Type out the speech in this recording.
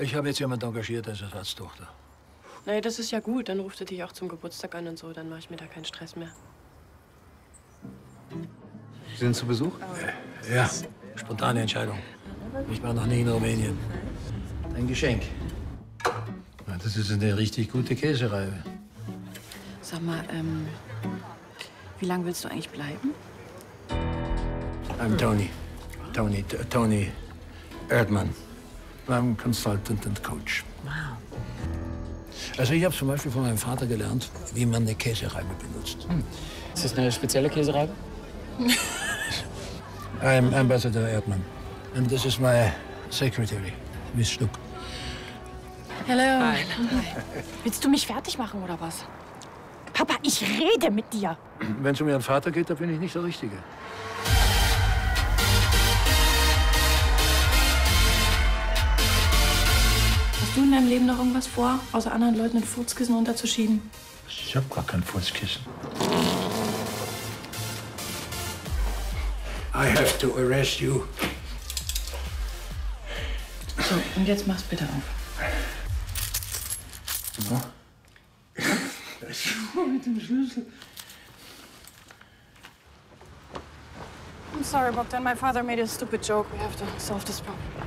Ich habe jetzt jemanden engagiert als Ersatztochter. Nee, das ist ja gut. Dann ruft er dich auch zum Geburtstag an und so. Dann mache ich mir da keinen Stress mehr. Sie sind zu Besuch? Ja, spontane Entscheidung. Ich war noch nie in Rumänien. Ein Geschenk. Ja, das ist eine richtig gute Käsereibe. Sag mal, ähm, wie lange willst du eigentlich bleiben? I'm Tony. Tony, Tony Erdmann. I'm Consultant and Coach. Wow. Also ich habe zum Beispiel von meinem Vater gelernt, wie man eine Käsereibe benutzt. Ist das eine spezielle Käsereibe? I'm Ambassador Erdmann. And this is my secretary, Miss Stuck. Hallo. Willst du mich fertig machen oder was? Papa, ich rede mit dir. Wenn es um Ihren Vater geht, da bin ich nicht der Richtige. Hast du in deinem Leben noch irgendwas vor, außer anderen Leuten ein Furzkissen unterzuschieben? Ich habe gar kein Fußkissen. I have to arrest you. So, und jetzt mach's bitte auf. Mit dem Schlüssel. I'm sorry, Bogdan. My father made a stupid joke. We have to solve this problem.